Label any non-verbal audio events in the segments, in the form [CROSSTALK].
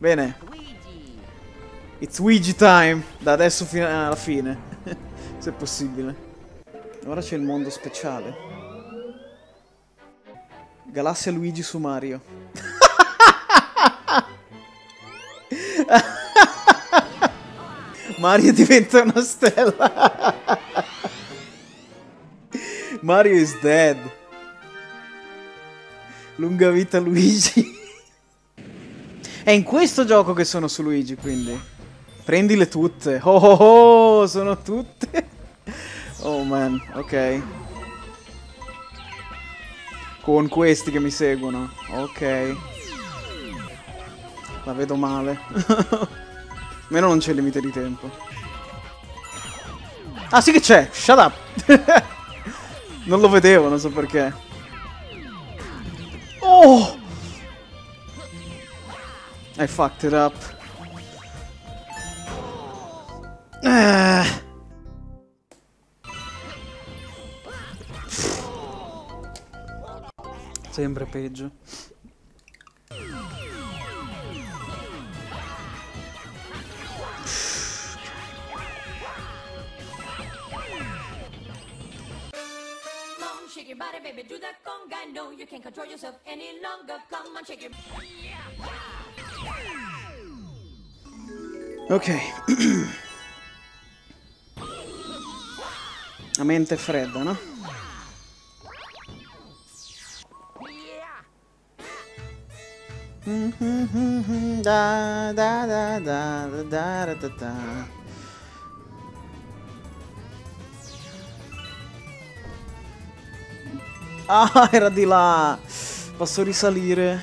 Bene. It's Ouija time. Da adesso fino alla fine. [LAUGHS] Se possibile. Ora c'è il mondo speciale. Galassia Luigi su Mario. [LAUGHS] Mario diventa una stella. [LAUGHS] Mario is dead. Lunga vita Luigi. È in questo gioco che sono su Luigi, quindi. Prendile tutte. Oh oh oh, sono tutte. [LAUGHS] Oh man, ok. Con questi che mi seguono. Ok. La vedo male. [LAUGHS] Almeno non c'è limite di tempo. Ah sì che c'è! Shut up! [LAUGHS] non lo vedevo, non so perché. Oh! I fucked it up. Ah. Sempre peggio. Shake your body, baby, do that conga. No, you can't control yourself any longer. Come on, shake your. Ok. [CLEARS THROAT] La mente è fredda, no? Ah, era di là. Posso risalire.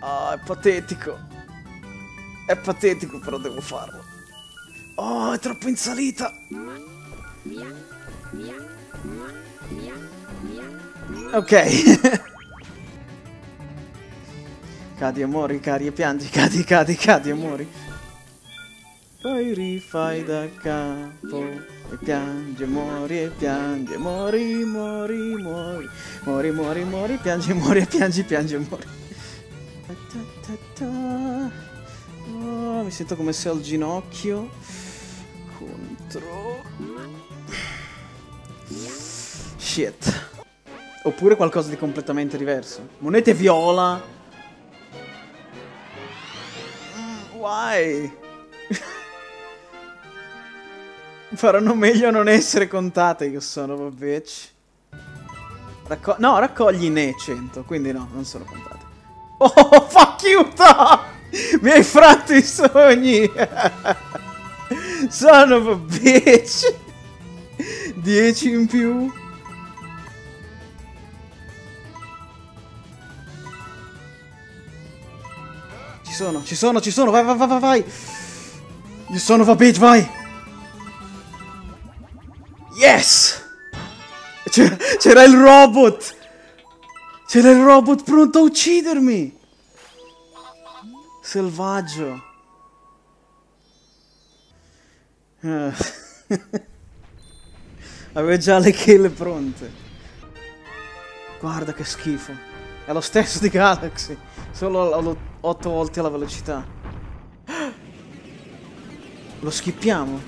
Ah, è patetico. È patetico, però devo farlo. Oh, è troppo in salita. Ok. [LAUGHS] cadi amori, cari e piangi, cadi, cadi, cadi amori. Poi rifai da capo e piangi, muori e piangi, muori, muori, muori, muori, muori, muori, piangi, muori e piangi, piangi, muori. Ta mi sento come se ho il ginocchio contro. Shit. Oppure qualcosa di completamente diverso. Monete viola. Mm, Why? [LAUGHS] Faranno meglio non essere contate, io sono a bitch. Racco no, raccogli ne 100, quindi no, non sono contate. [LAUGHS] Oh, fuck you, Tom! [LAUGHS] Mi hai fratto i sogni! [LAUGHS] Son of a bitch! [LAUGHS] 10 in più. Ci sono, ci sono, ci sono, vai, vai, vai, vai! You son of a bitch, vai! Yes! C'era il robot! C'era il robot pronto a uccidermi! Selvaggio! Ah. [LAUGHS] Avevo già le kill pronte. Guarda che schifo. È lo stesso di Galaxy, solo 8 volte la velocità. [GASPS] Lo schippiamo?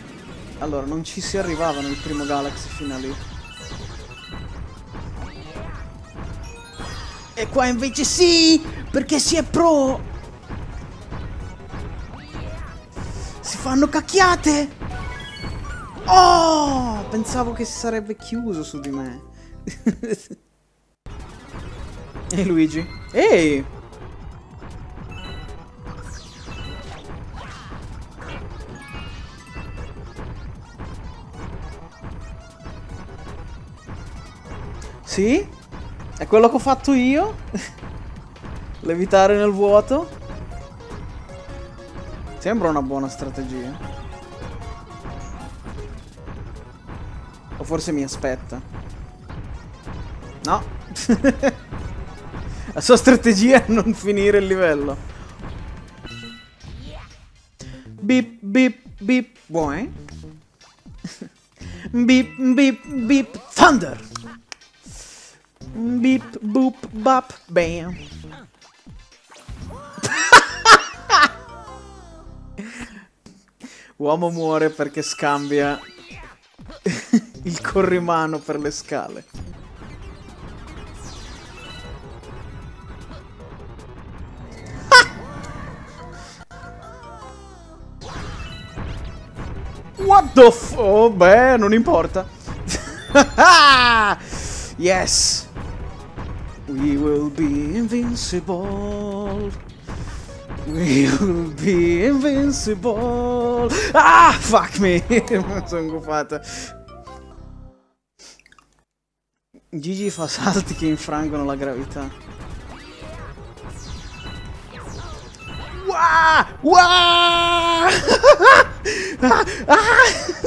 Allora, non ci si arrivava nel primo Galaxy fino a lì. E qua invece sì! Perché si è pro! Fanno cacchiate! Oh! Pensavo che si sarebbe chiuso su di me. [LAUGHS] e Luigi? Ehi! Sì? È quello che ho fatto io? [LAUGHS] Levitare nel vuoto? Sembra una buona strategia. O forse mi aspetta. No. [LAUGHS] La sua strategia è non finire il livello. Beep, beep, beep. Buono. beep, beep, beep. Thunder. Beep, boop, bop, bam. Uomo muore perché scambia [LAUGHS] il corrimano per le scale. What the f... Oh, beh, non importa. [LAUGHS] yes. We will be invincible. Will be invincible. Ah, fuck me. [LAUGHS] Sono gufata. Gigi fa salti che infrangono la gravità. Wow! Wow! [LAUGHS] ah, ah,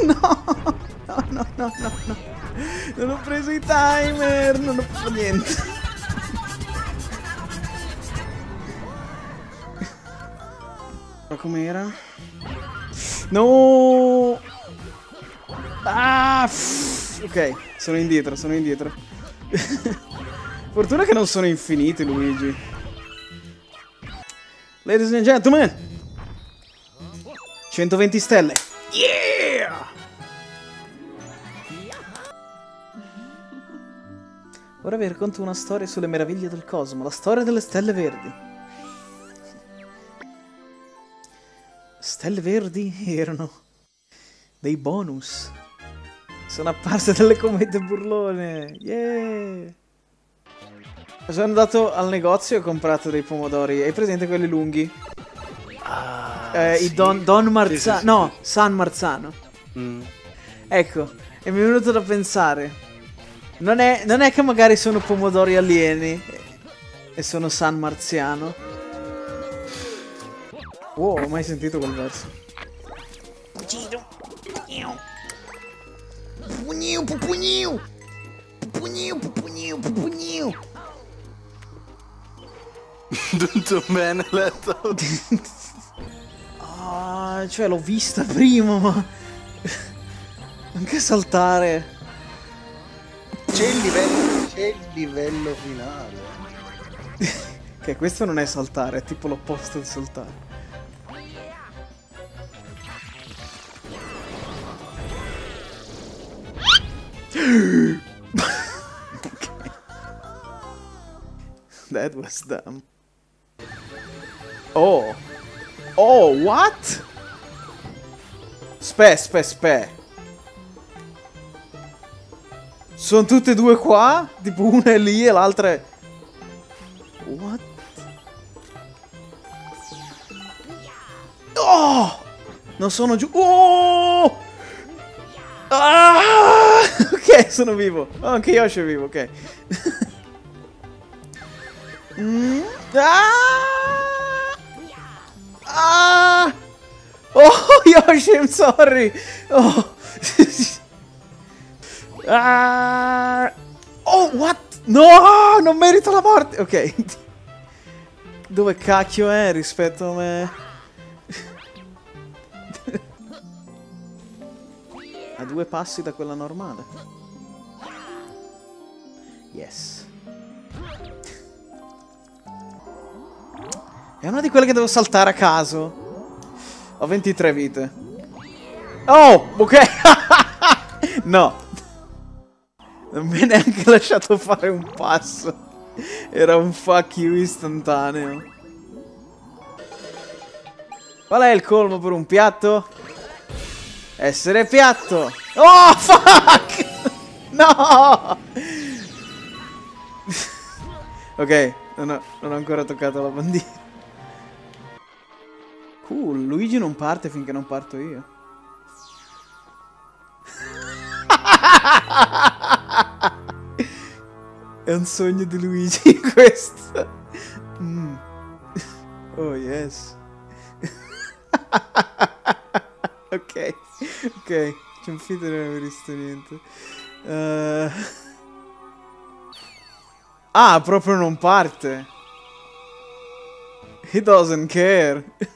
no! No, no, no, no, no. Non ho preso i timer, non ho fatto niente. Ma com'era? No! Ah! Ok, sono indietro, sono indietro. [LAUGHS] Fortuna che non sono infiniti, Luigi. Ladies and gentlemen. 120 stelle. Yeah! Ora vi racconto una storia sulle meraviglie del cosmo, la storia delle stelle verdi. Stelle verdi erano dei bonus. Sono apparse delle comete burlone. Yeah! Sono andato al negozio e ho comprato dei pomodori. Hai presente quelli lunghi? Ah, Eh, I sì. Don, Don Sì, Marzano. sì, sì, no, San Marzano. Mm. Ecco, e mi è venuto da pensare. Non è, non è che magari sono pomodori alieni e sono San Marziano. Wow, ho mai sentito quel verso. Pupugniu, pupugniu. Pupugniu, pupugniu, pupugniu. [LAUGHS] Tutto bene, letto. Ah, cioè l'ho vista prima, ma... Anche saltare. C'è il livello, c'è il livello finale. [LAUGHS] Che questo non è saltare, è tipo l'opposto di saltare. Ok. [LAUGHS] That was dumb. Oh. Oh, what? Spe, spe, spe. Sono tutte e due qua? Tipo una è lì e l'altra è... What? Oh! Non sono giù. Oh! Ah! Ok, sono vivo. Oh, anche Yoshi è vivo, ok. Mm. Ah! Ah! Oh, Yoshi, I'm sorry. Oh. [LAUGHS] ah! Oh, what? No, non merito la morte. Ok. Dove cacchio è rispetto a me? [LAUGHS] A due passi da quella normale. Yes. È una di quelle che devo saltare a caso. Ho 23 vite. Oh, ok. [LAUGHS] no. Non mi hai neanche lasciato fare un passo. Era un fuck you istantaneo. Qual è il colmo per un piatto? Essere piatto. Oh, fuck! [LAUGHS] No! Ok, non ho, non ho ancora toccato la bandiera. Cool, Luigi non parte finché non parto io. È un sogno di Luigi [LAUGHS] questo. Mm. Oh yes. [LAUGHS] ok, ok. Un fito di non aver visto niente. Eh. Ah, proprio non parte. He doesn't care. [LAUGHS]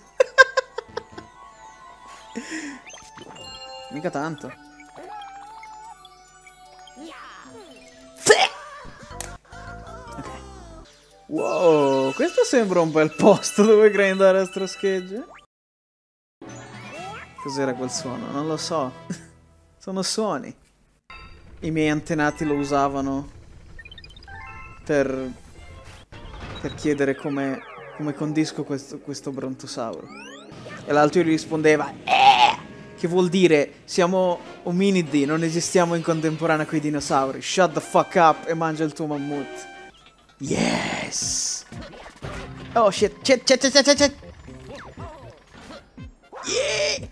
Mica tanto. Wow, questo sembra un bel posto dove grindare a stroschegge. Cos'era quel suono? Non lo so. [LAUGHS] Sono suoni. I miei antenati lo usavano per, per chiedere come, come condisco questo, questo brontosauro. E l'altro gli rispondeva, eh! Che vuol dire, siamo ominidi, non esistiamo in contemporanea con i dinosauri. Shut the fuck up e mangia il tuo mammut. Yes! Oh shit, shit, shit, shit, shit, shit. Yeah!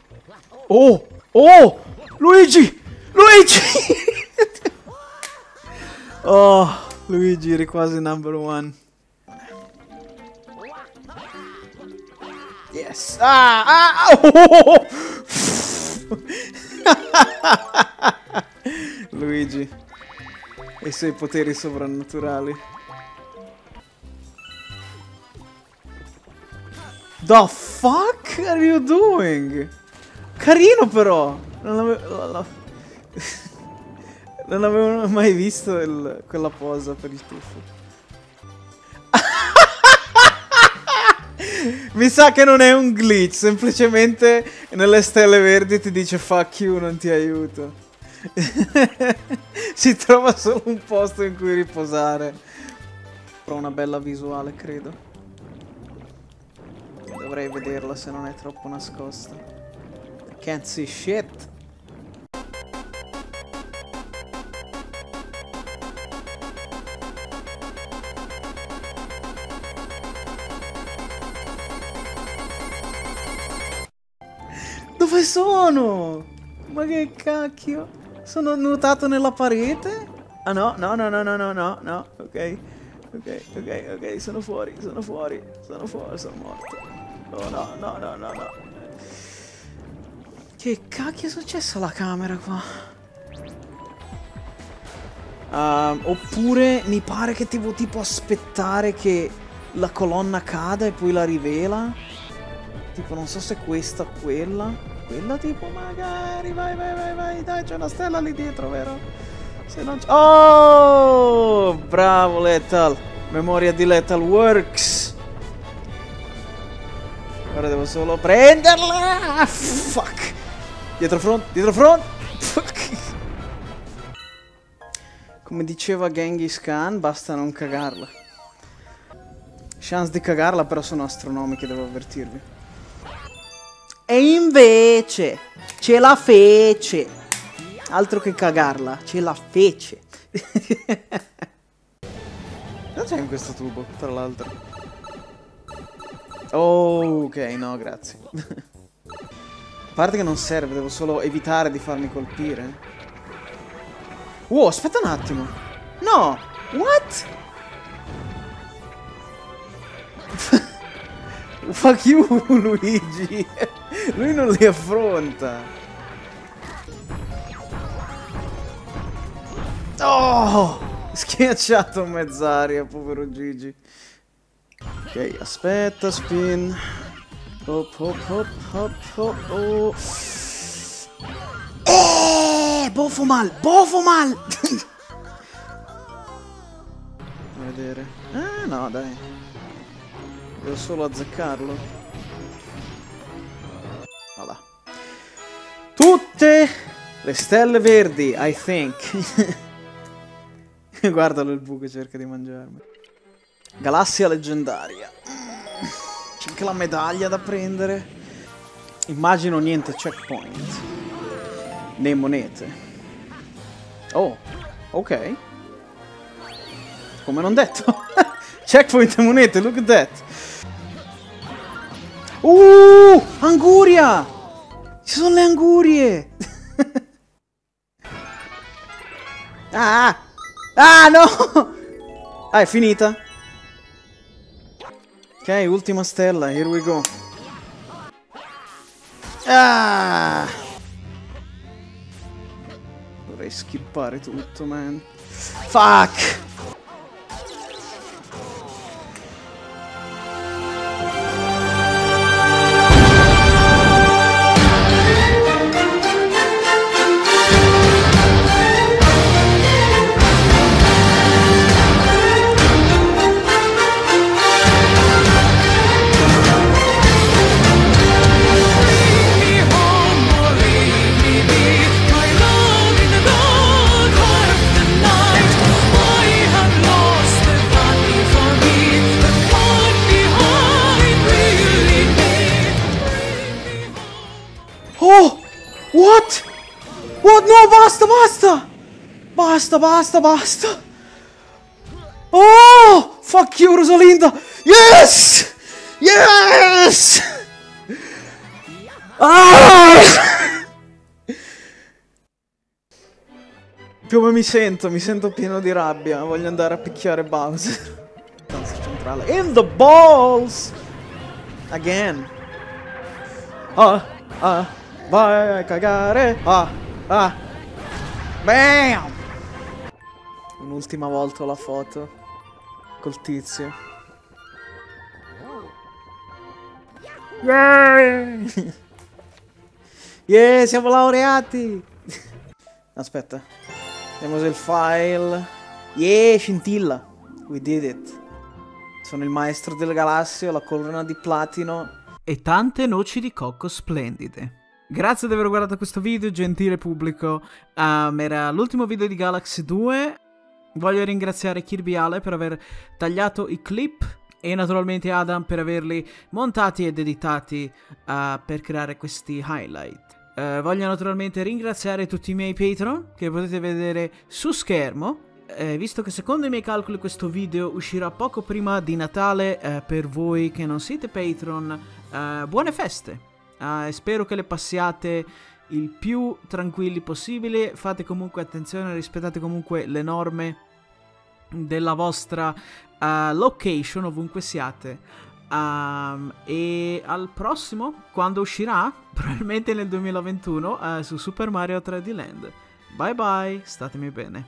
Oh! Oh! Luigi! Luigi! [LAUGHS] oh, Luigi eri quasi number one. Yes! Ah! ah oh! [LAUGHS] Luigi e i suoi poteri sovrannaturali. The fuck are you doing? Carino però! Non avevo, non avevo mai visto il- quella posa per il tuffo. [LAUGHS] Mi sa che non è un glitch, semplicemente nelle stelle verdi ti dice fuck you, non ti aiuto. [LAUGHS] si trova solo un posto in cui riposare. Però una bella visuale, credo. Dovrei vederla se non è troppo nascosta. I can't see shit. Dove sono? Ma che cacchio? Sono nuotato nella parete? Ah no, no, no, no, no, no, no, no, ok. Ok, ok, ok, sono fuori, sono fuori, sono fuori, sono morto. Oh no, no, no, no, no. Che cacchio è successo alla camera qua? Ehm, oppure mi pare che devo tipo aspettare che la colonna cada e poi la rivela. Tipo, non so se questa o quella. Quella tipo, magari, vai, vai, vai, vai, dai, c'è una stella lì dietro, vero? Se non c'è... Oh! Bravo, Lethal. Memoria di Lethal Works. Ora devo solo prenderla. Fuck. Dietro front, dietro front. Fuck. Come diceva Genghis Khan, basta non cagarla. Chance di cagarla però sono astronomiche, devo avvertirvi. E invece ce la fece. Altro che cagarla, ce la fece. [LAUGHS] Cosa c'è in questo tubo, tra l'altro? Oh, ok, no, grazie. A parte che non serve, devo solo evitare di farmi colpire. Wow, aspetta un attimo. No! What? [LAUGHS] Fuck you, Luigi. Lui non li affronta. Oh! Schiacciato in mezz'aria, povero Gigi. Ok, aspetta, spin. Hop, hop, hop, hop, hop, oh. Eh, bofo mal, bofo mal. A [LAUGHS] vedere. Eh, no, dai. Devo solo azzeccarlo. Voilà. Tutte le stelle verdi, I think. [LAUGHS] Guardalo il buco cerca di mangiarmi. Galassia leggendaria. C'è anche la medaglia da prendere. Immagino niente checkpoint. Né monete. Oh, ok. Come non detto. [LAUGHS] checkpoint e monete, look at that. Uh, anguria! Ci sono le angurie! [LAUGHS] ah! Ah, no! Ah, è finita? Ok, ultima stella, here we go. Ah! Dovrei skippare tutto, man. Fuck! Basta, basta, basta! Oh! Fuck you, Rosalinda! Yes! Yes! Ah! Come mi sento? Mi sento pieno di rabbia. Voglio andare a picchiare Bowser. In the balls! Again. Ah, ah, vai a cagare. Ah, ah. Bam! Un'ultima volta la foto. Col tizio. Yeah! yeah, siamo laureati! Aspetta. Vediamo se il file... Yeah, scintilla! We did it. Sono il maestro delle galassie, ho la corona di platino. E tante noci di cocco splendide. Grazie di aver guardato questo video, gentile pubblico. Um, era l'ultimo video di Galaxy 2. Voglio ringraziare Kirby Ale per aver tagliato i clip e naturalmente Adam per averli montati ed editati uh, per creare questi highlight. Uh, voglio naturalmente ringraziare tutti i miei patron che potete vedere su schermo. Eh, visto che secondo i miei calcoli questo video uscirà poco prima di Natale, eh, per voi che non siete patron, eh, buone feste! e spero che le passiate il più tranquilli possibile. Fate comunque attenzione, rispettate comunque le norme della vostra uh, location ovunque siate. Um, e al prossimo, quando uscirà, [LAUGHS] probabilmente nel 2021, uh, su Super Mario 3D Land. Bye bye, statemi bene.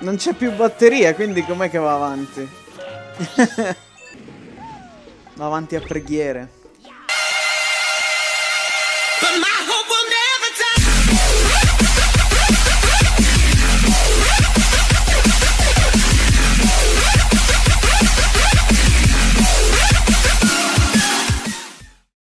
Non c'è più batteria, quindi com'è che va avanti? [LAUGHS] va avanti a preghiere.